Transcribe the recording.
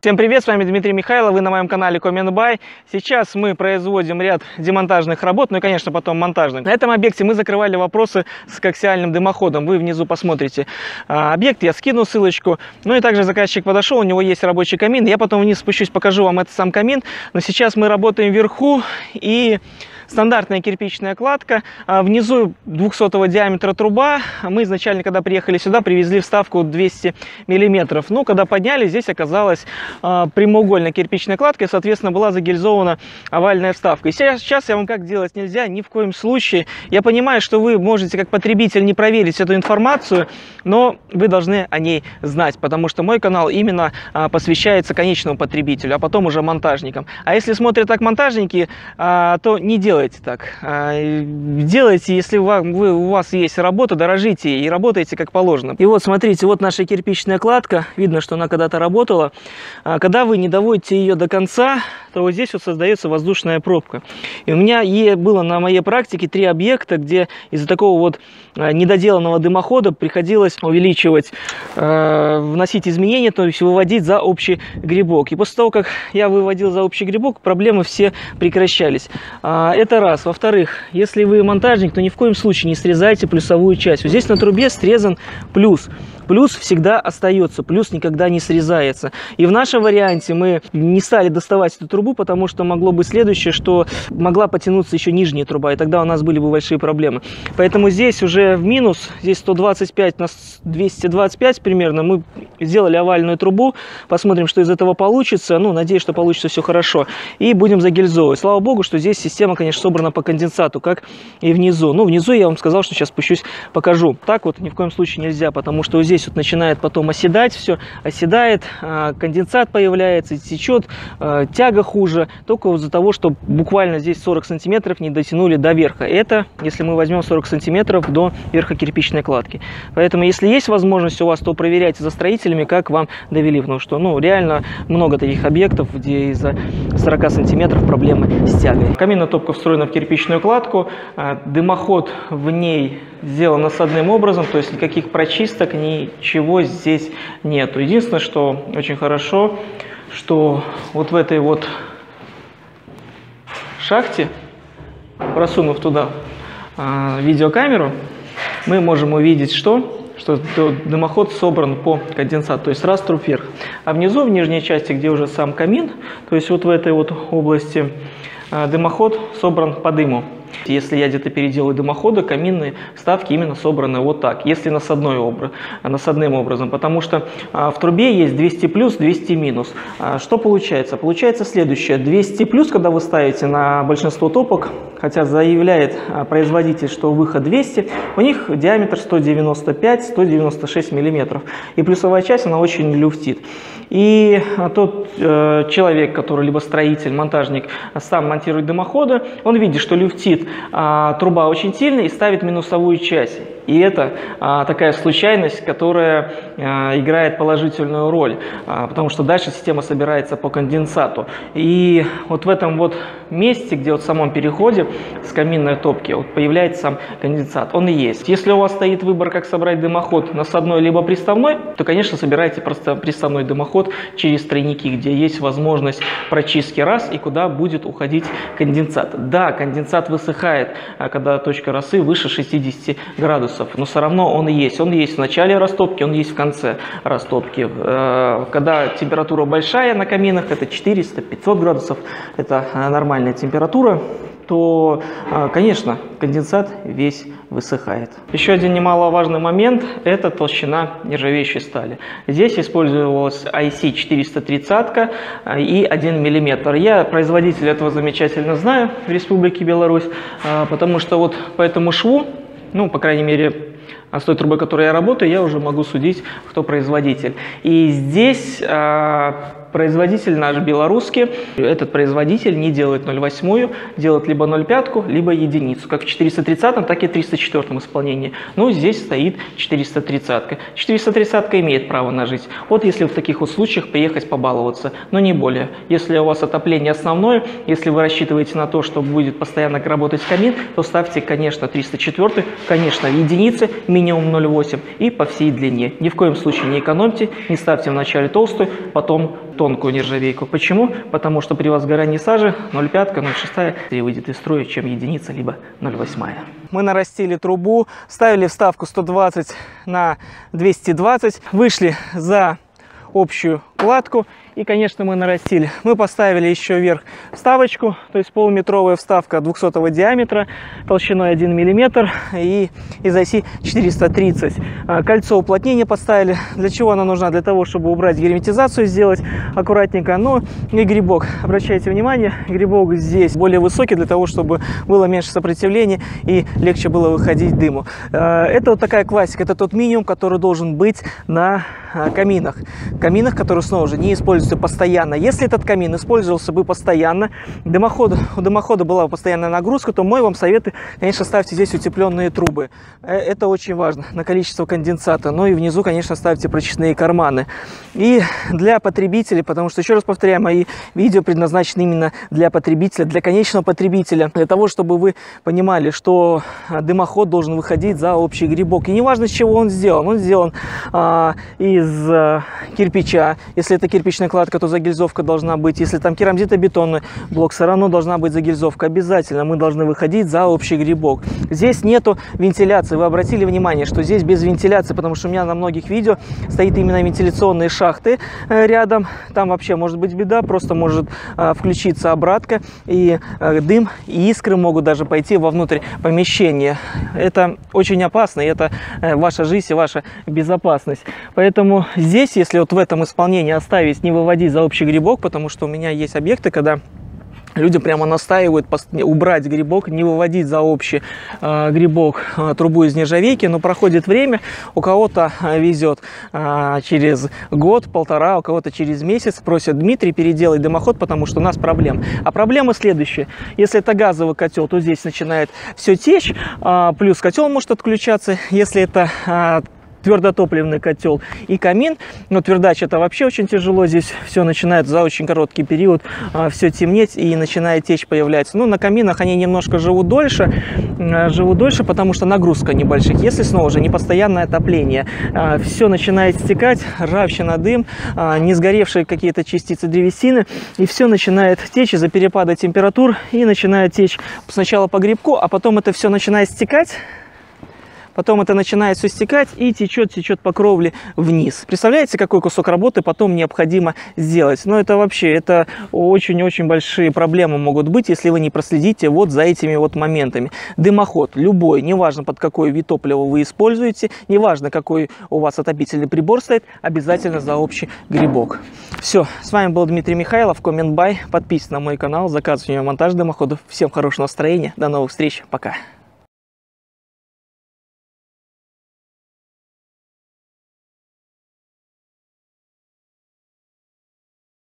Всем привет, с вами Дмитрий Михайлов, вы на моем канале Коменбай. Сейчас мы производим ряд демонтажных работ, ну и, конечно, потом монтажных. На этом объекте мы закрывали вопросы с коаксиальным дымоходом. Вы внизу посмотрите а, объект, я скину ссылочку. Ну и также заказчик подошел, у него есть рабочий камин. Я потом вниз спущусь, покажу вам этот сам камин. Но сейчас мы работаем вверху и стандартная кирпичная кладка. А внизу 200 диаметра труба. Мы изначально, когда приехали сюда, привезли вставку 200 миллиметров. Ну, когда подняли, здесь оказалась а, прямоугольная кирпичная кладка и, соответственно, была загильзована овальная вставка. И сейчас я вам как делать нельзя, ни в коем случае. Я понимаю, что вы можете как потребитель не проверить эту информацию, но вы должны о ней знать, потому что мой канал именно а, посвящается конечному потребителю, а потом уже монтажникам. А если смотрят так монтажники, то не делайте делайте так. А, делайте, если у вас, вы, у вас есть работа, дорожите и работайте как положено. И вот смотрите, вот наша кирпичная кладка. Видно, что она когда-то работала. А, когда вы не доводите ее до конца, то вот здесь вот создается воздушная пробка. И у меня было на моей практике три объекта, где из-за такого вот а, недоделанного дымохода приходилось увеличивать, вносить изменения, то есть выводить за общий грибок. И после того, как я выводил за общий грибок, проблемы все прекращались. Это раз. Во-вторых, если вы монтажник, то ни в коем случае не срезайте плюсовую часть. Вот здесь на трубе срезан плюс плюс всегда остается, плюс никогда не срезается. И в нашем варианте мы не стали доставать эту трубу, потому что могло быть следующее, что могла потянуться еще нижняя труба, и тогда у нас были бы большие проблемы. Поэтому здесь уже в минус, здесь 125 на 225 примерно, мы сделали овальную трубу, посмотрим, что из этого получится, ну, надеюсь, что получится все хорошо, и будем загильзовывать. Слава богу, что здесь система, конечно, собрана по конденсату, как и внизу. Ну, внизу я вам сказал, что сейчас спущусь, покажу. Так вот ни в коем случае нельзя, потому что здесь здесь вот начинает потом оседать все, оседает, а, конденсат появляется, течет, а, тяга хуже, только вот из-за того, что буквально здесь 40 сантиметров не дотянули до верха. Это, если мы возьмем 40 сантиметров до верха кирпичной кладки. Поэтому, если есть возможность у вас, то проверяйте за строителями, как вам довели, потому что, ну, реально много таких объектов, где из-за 40 сантиметров проблемы с тягой. Каминная топка встроена в кирпичную кладку, а, дымоход в ней сделан насадным образом, то есть никаких прочисток, ни ничего здесь нету. Единственное, что очень хорошо, что вот в этой вот шахте, просунув туда э, видеокамеру, мы можем увидеть, что что дымоход собран по конденсату, то есть раструб вверх. А внизу, в нижней части, где уже сам камин, то есть вот в этой вот области, а, дымоход собран по дыму. Если я где-то переделаю дымоходы, каминные вставки именно собраны вот так, если насадной образ, насадным образом, потому что а, в трубе есть 200 плюс, 200 минус. А, что получается? Получается следующее. 200 плюс, когда вы ставите на большинство топок, хотя заявляет а, производитель, что выход 200, у них диаметр 195-196 миллиметров. И плюсовая часть, она очень люфтит. И тот э, человек, который либо строитель, монтажник, сам монтирует дымоходы, он видит, что люфтит а, труба очень сильно и ставит минусовую часть. И это а, такая случайность, которая а, играет положительную роль, а, потому что дальше система собирается по конденсату. И вот в этом вот месте, где вот в самом переходе с каминной топки вот появляется сам конденсат, он и есть. Если у вас стоит выбор, как собрать дымоход насадной либо приставной, то, конечно, собирайте просто приставной дымоход через тройники, где есть возможность прочистки раз и куда будет уходить конденсат. Да, конденсат высыхает, а когда точка росы выше 60 градусов, но все равно он есть. Он есть в начале растопки, он есть в конце растопки. Э, когда температура большая на каминах, это 400-500 градусов, это нормальная температура, то, э, конечно, конденсат весь высыхает. Еще один немаловажный момент – это толщина нержавеющей стали. Здесь использовалась IC 430 э, и 1 мм. Я производитель этого замечательно знаю в Республике Беларусь, потому что вот по этому шву, ну, по крайней мере, а с той трубой, которой я работаю, я уже могу судить, кто производитель. И здесь а, производитель наш белорусский. Этот производитель не делает 0,8, делает либо 0,5, либо единицу. Как в 430, так и в 304 исполнении. Но здесь стоит 430. 430 имеет право на жизнь. Вот если в таких вот случаях приехать побаловаться, но не более. Если у вас отопление основное, если вы рассчитываете на то, что будет постоянно работать камин, то ставьте, конечно, 304, конечно, единицы, минимум 0,8 и по всей длине. Ни в коем случае не экономьте, не ставьте вначале толстую, потом тонкую нержавейку. Почему? Потому что при возгорании сажи 0,5, 0,6 и выйдет из строя, чем единица, либо 0,8. Мы нарастили трубу, ставили вставку 120 на 220, вышли за общую кладку и, конечно, мы нарастили. Мы поставили еще вверх вставочку, то есть полуметровая вставка 200 диаметра, толщиной 1 мм и из оси 430. А, кольцо уплотнения поставили. Для чего оно нужно? Для того, чтобы убрать герметизацию, сделать аккуратненько. Но и грибок, обращайте внимание, грибок здесь более высокий, для того, чтобы было меньше сопротивления и легче было выходить дыму. А, это вот такая классика, это тот минимум, который должен быть на а, каминах. Каминах, которые снова же не используется постоянно. Если этот камин использовался бы постоянно, дымоход, у дымохода была бы постоянная нагрузка, то мой вам совет, конечно, ставьте здесь утепленные трубы. Э, это очень важно на количество конденсата. Ну и внизу, конечно, ставьте прочистные карманы. И для потребителей, потому что, еще раз повторяю, мои видео предназначены именно для потребителя, для конечного потребителя, для того, чтобы вы понимали, что дымоход должен выходить за общий грибок. И неважно, с чего он сделан. Он сделан а, из а, кирпича, если это кирпичная кладка, то загильзовка должна быть. Если там керамзитобетонный блок, все равно должна быть загильзовка. Обязательно мы должны выходить за общий грибок. Здесь нету вентиляции. Вы обратили внимание, что здесь без вентиляции, потому что у меня на многих видео стоит именно вентиляционные шахты э, рядом. Там вообще может быть беда, просто может э, включиться обратка, и э, дым, и искры могут даже пойти вовнутрь помещения. Это очень опасно, и это ваша жизнь и ваша безопасность. Поэтому здесь, если вот в этом исполнении оставить не выводить за общий грибок, потому что у меня есть объекты, когда Люди прямо настаивают убрать грибок, не выводить за общий э, грибок э, трубу из нержавейки, но проходит время, у кого-то э, везет э, через год, полтора, у кого-то через месяц, просят Дмитрий переделать дымоход, потому что у нас проблем. А проблема следующая, если это газовый котел, то здесь начинает все течь, э, плюс котел может отключаться, если это э, твердотопливный котел и камин. Но твердач это вообще очень тяжело. Здесь все начинает за очень короткий период а, все темнеть и начинает течь появляться. Ну, на каминах они немножко живут дольше, а, живут дольше, потому что нагрузка небольших. Если снова же не постоянное отопление, а, все начинает стекать, ржавчина, дым, не сгоревшие какие-то частицы древесины, и все начинает течь из-за перепада температур и начинает течь сначала по грибку, а потом это все начинает стекать потом это начинает все стекать и течет, течет по кровле вниз. Представляете, какой кусок работы потом необходимо сделать? Но ну, это вообще, это очень-очень большие проблемы могут быть, если вы не проследите вот за этими вот моментами. Дымоход любой, неважно под какой вид топлива вы используете, неважно какой у вас отопительный прибор стоит, обязательно за общий грибок. Все, с вами был Дмитрий Михайлов, коммент бай, подписывайтесь на мой канал, заказывайте у меня монтаж дымоходов. Всем хорошего настроения, до новых встреч, пока.